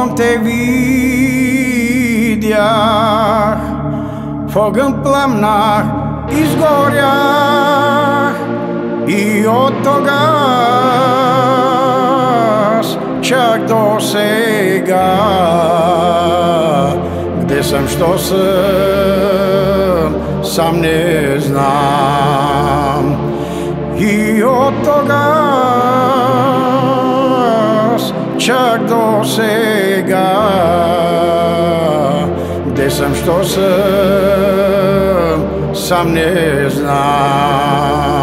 Montevidea Fogăm plamna izgorja I od toga čak do sega. Gde sam, što sam, sam ne I od čargo svega Gde sam, što sam, sam ne znam.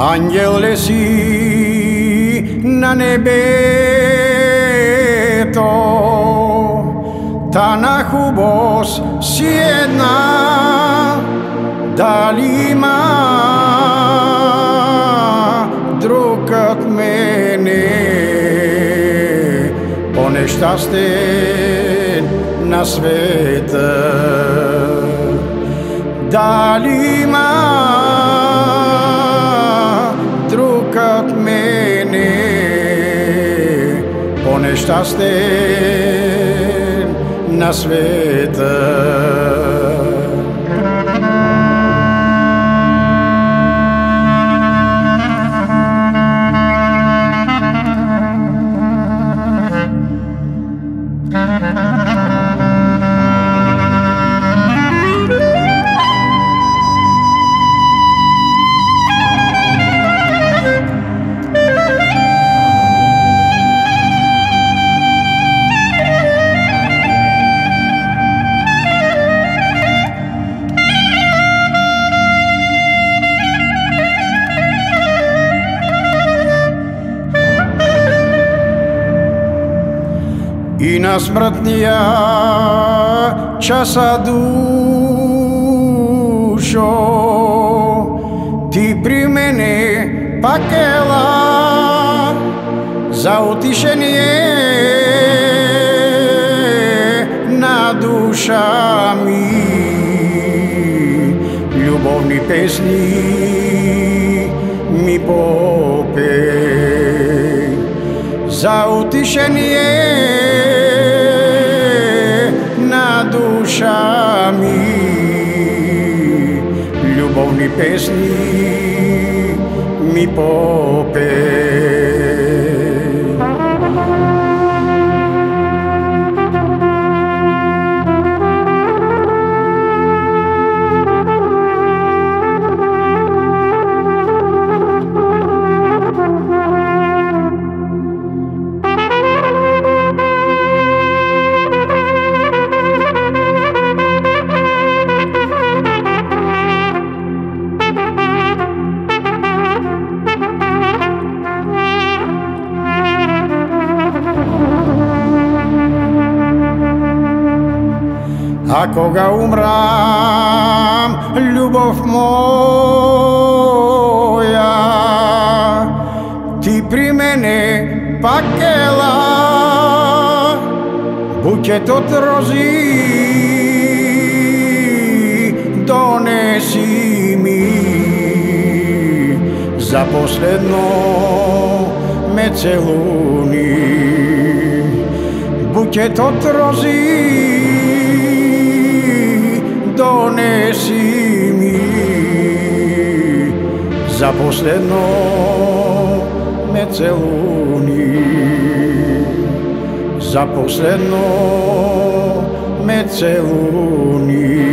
Ангел ли си на небето, та на хубост си една, дали има другът мене, понещастен на света. Дали има nicht das Ding, das Wetter. И на смртнија часа душо Ти при мене пак ела За утишение на душа ми. Љубовни песни ми по Za utišenje na dušami. Ljubovni pesni mi pope А кога умрам, љубов моја, ти при мене пак ела, букетот рози донеси ми, за последно ме целуни. Букетот рози donesi mi, zaposleno me celuni zaposleno me celuni